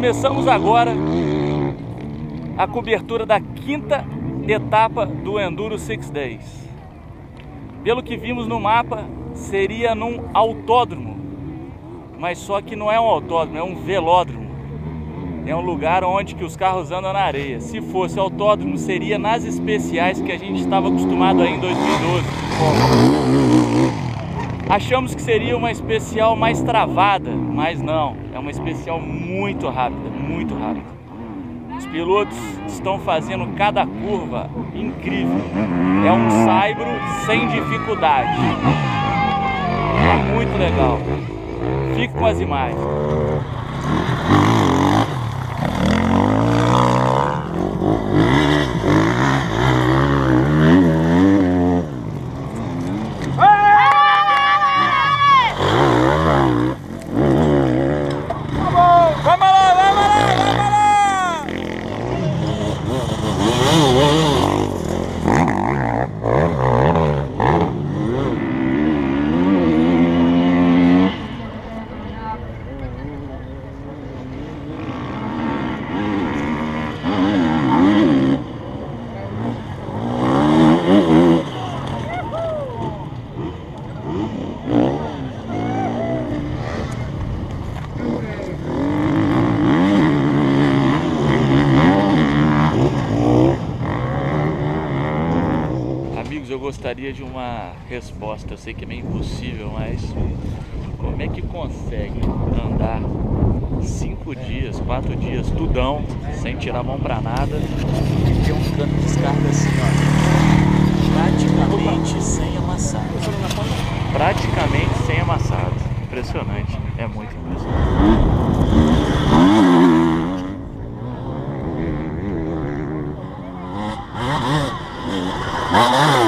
Começamos agora a cobertura da quinta etapa do Enduro Six Days. Pelo que vimos no mapa, seria num autódromo, mas só que não é um autódromo, é um velódromo. É um lugar onde que os carros andam na areia. Se fosse autódromo, seria nas especiais que a gente estava acostumado aí em 2012. Achamos que seria uma especial mais travada, mas não. É uma especial muito rápida, muito rápida. Os pilotos estão fazendo cada curva incrível. É um saibro sem dificuldade. É muito legal. Fique com as imagens. Amigos, eu gostaria de uma resposta. Eu sei que é meio impossível, mas como é que consegue andar cinco dias, quatro dias, tudão, sem tirar a mão pra nada e ter um cano de descarga assim, ó, praticamente sem amassado. Praticamente sem amassado. Impressionante, é muito impressionante. E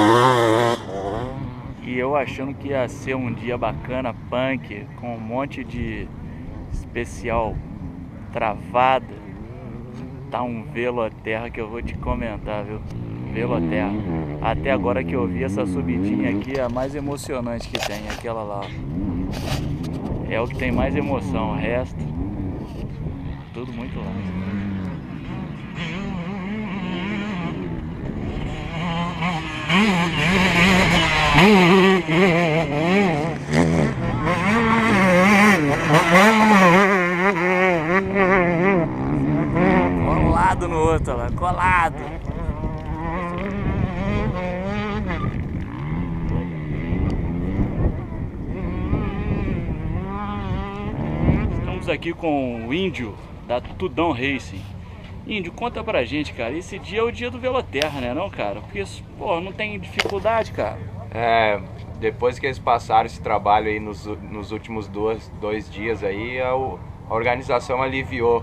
eu achando que ia ser um dia bacana, punk, com um monte de especial travada. Tá um velo a terra que eu vou te comentar, viu? Velo a terra. Até agora que eu vi essa subidinha aqui, é a mais emocionante que tem, aquela lá. É o que tem mais emoção, o resto, tudo muito lento. Colado no outro lá, colado. Estamos aqui com o Índio da Tudão Racing. Índio, conta pra gente, cara. Esse dia é o dia do Veloterra, né, não, cara? Porque, pô, não tem dificuldade, cara. É, depois que eles passaram esse trabalho aí nos, nos últimos dois, dois dias aí, a, a organização aliviou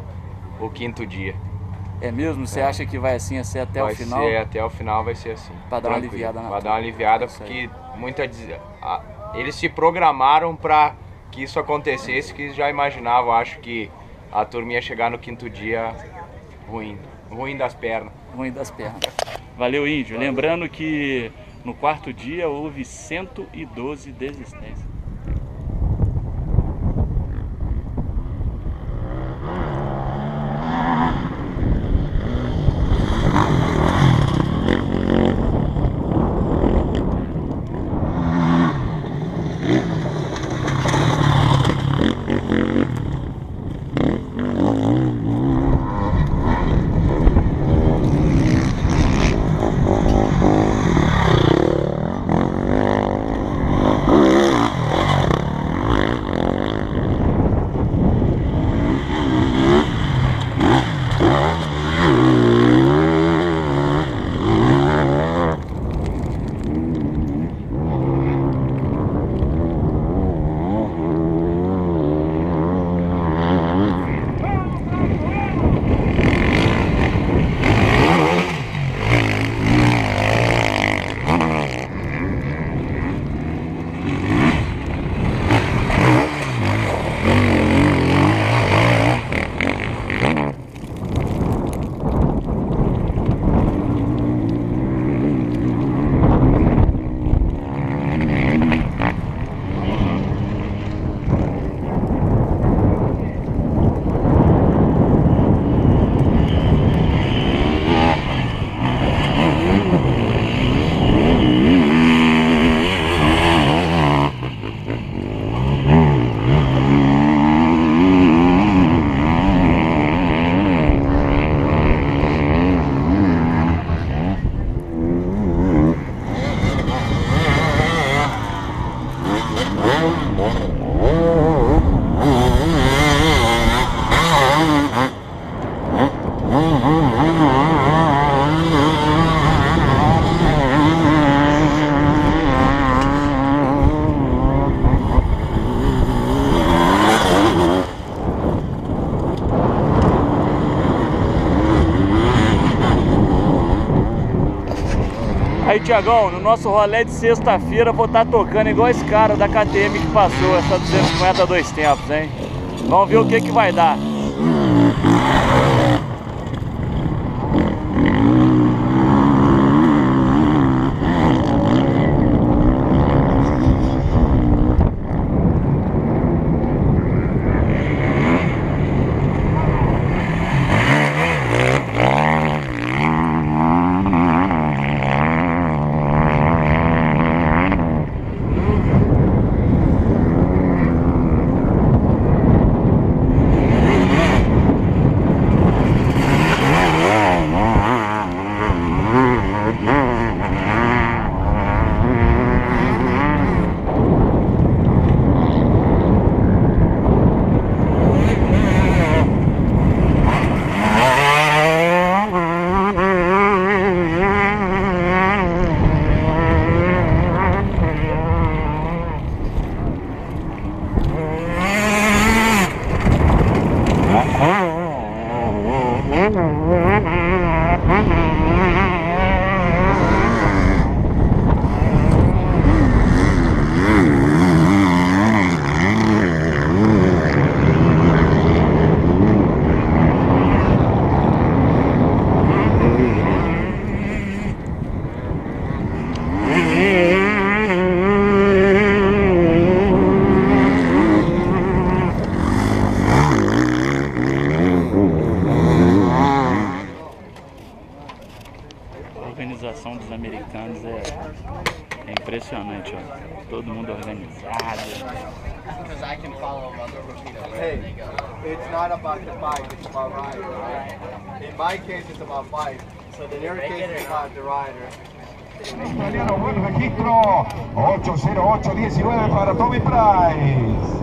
o quinto dia. É mesmo? Você acha que vai assim ser até vai o final? Ser, até o final vai ser assim. Pra dar uma aliviada na Pra turma. dar uma aliviada, Isso porque muita a- eles se programaram pra que isso acontecesse, que já imaginavam, acho que a turma ia chegar no quinto dia ruim, ruim das pernas. Ruim das pernas. Valeu, Índio. Lembrando que no quarto dia houve 112 desistências. Aí, Tiagão, no nosso rolê de sexta-feira vou estar tá tocando igual esse cara da KTM que passou, essa 250 dois tempos, hein? Vamos ver o que que vai dar. organização dos americanos é, é impressionante, ó. Todo mundo organizado. Hey, it's not about the bike, it's about ride, right? In my case, it's about bike. So in your case, it's about the rider. Australiano, buen registro. 80819 para Tommy Price.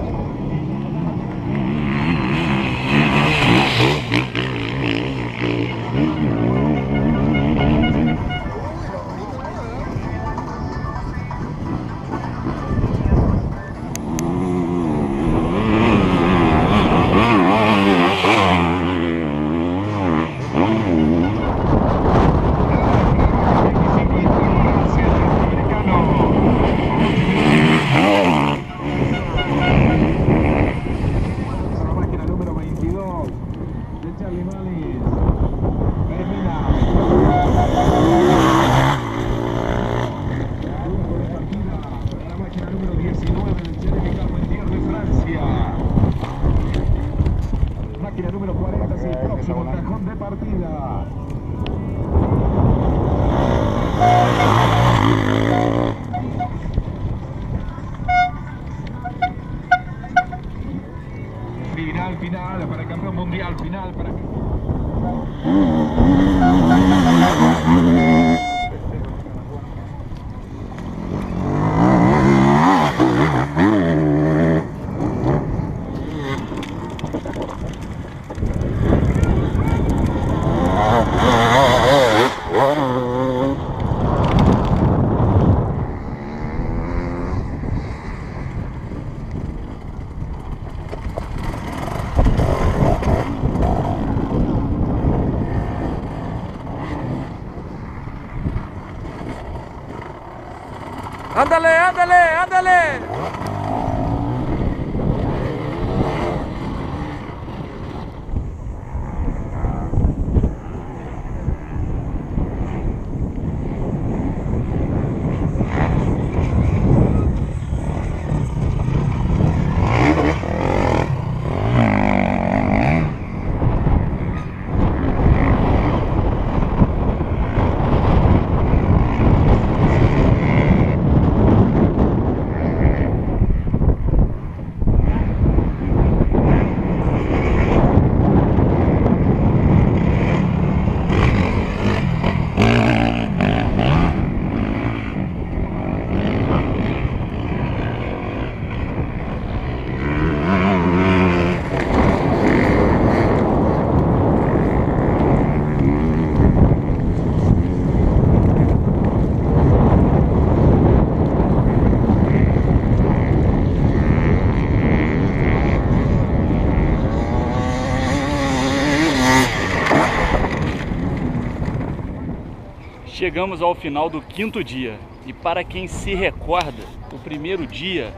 Chegamos ao final do quinto dia e para quem se recorda, o primeiro dia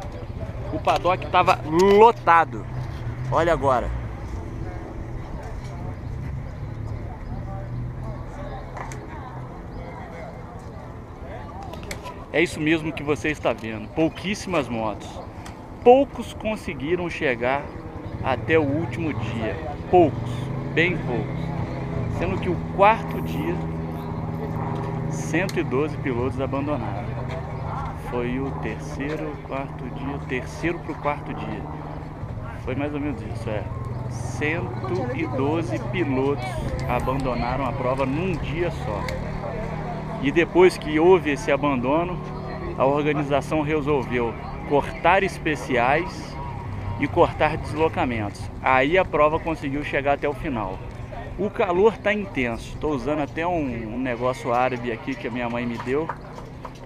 o paddock estava lotado. Olha agora. É isso mesmo que você está vendo. Pouquíssimas motos. Poucos conseguiram chegar até o último dia. Poucos, bem poucos. Sendo que o quarto dia, 112 pilotos abandonaram. Foi o terceiro, quarto dia, terceiro para o quarto dia. Foi mais ou menos isso, é. 112 pilotos abandonaram a prova num dia só. E depois que houve esse abandono, a organização resolveu cortar especiais e cortar deslocamentos. Aí a prova conseguiu chegar até o final. O calor está intenso. Estou usando até um, um, negócio árabe aqui que a minha mãe me deu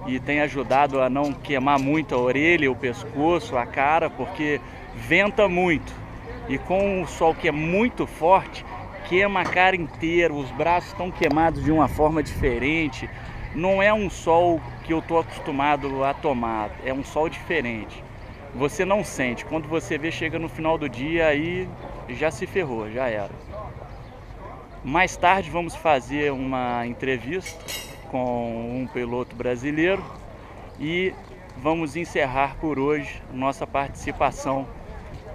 e tem ajudado a não queimar muito a orelha, o pescoço, a cara, porque venta muito. E com o sol que é muito forte, queima a cara inteira, os braços estão queimados de uma forma diferente. Não é um sol que eu estou acostumado a tomar, é um sol diferente. Você não sente, quando você vê, chega no final do dia, aí já se ferrou, já era. Mais tarde vamos fazer uma entrevista com um piloto brasileiro e vamos encerrar por hoje nossa participação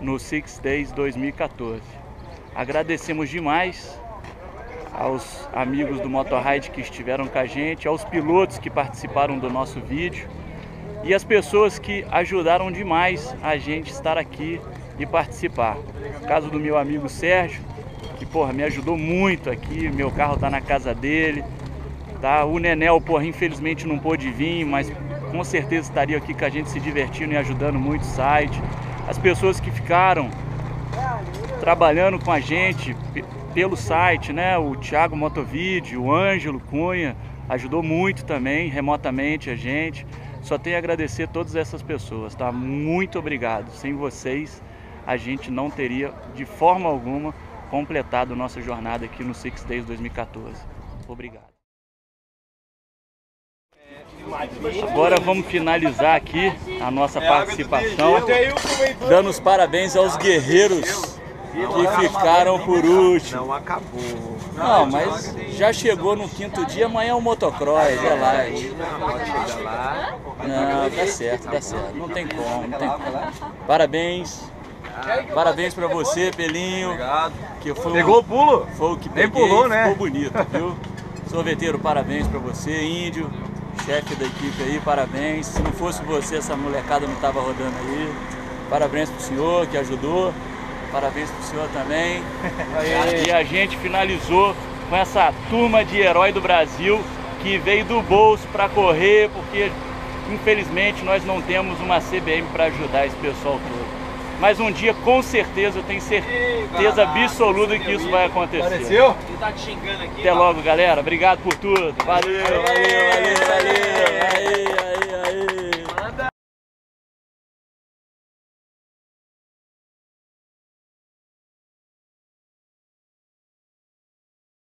no Six Days 2014. Agradecemos demais aos amigos do Motorride que estiveram com a gente, aos pilotos que participaram do nosso vídeo e as pessoas que ajudaram demais a gente estar aqui e participar. No caso do meu amigo Sérgio, que porra, me ajudou muito aqui, meu carro está na casa dele, tá? O Nenel, porra, infelizmente não pôde vir, mas com certeza estaria aqui com a gente se divertindo e ajudando muito o site. As pessoas que ficaram trabalhando com a gente pelo site, né? O Thiago Motovídeo, o Ângelo Cunha, ajudou muito também, remotamente a gente. Só tenho a agradecer todas essas pessoas, tá? Muito obrigado. Sem vocês, a gente não teria de forma alguma completado nossa jornada aqui no Six Days 2014. Obrigado. Agora vamos finalizar aqui a nossa participação, dando os parabéns aos guerreiros que ficaram por último. Não acabou. Não, mas já chegou no quinto dia, amanhã é o motocross, é light. Não, tá certo, tá certo. Não tem como, não tem como. Parabéns. Parabéns pra você, Pelinho. Obrigado. Que foi Pegou o pulo? Foi o que Nem peguei, pulou, né? Ficou bonito, viu? Sorveteiro, parabéns pra você, Índio, chefe da equipe aí, parabéns. Se não fosse você, essa molecada não tava rodando aí. Parabéns pro senhor que ajudou. Parabéns pro senhor também. E a gente finalizou com essa turma de herói do Brasil que veio do bolso para correr, porque infelizmente nós não temos uma CBM para ajudar esse pessoal todo. Mas um dia, com certeza, eu tenho certeza absoluta que isso vai acontecer. Apareceu? Ele tá te xingando aqui. Até logo, galera. Obrigado por tudo. Valeu, valeu, valeu, valeu. valeu.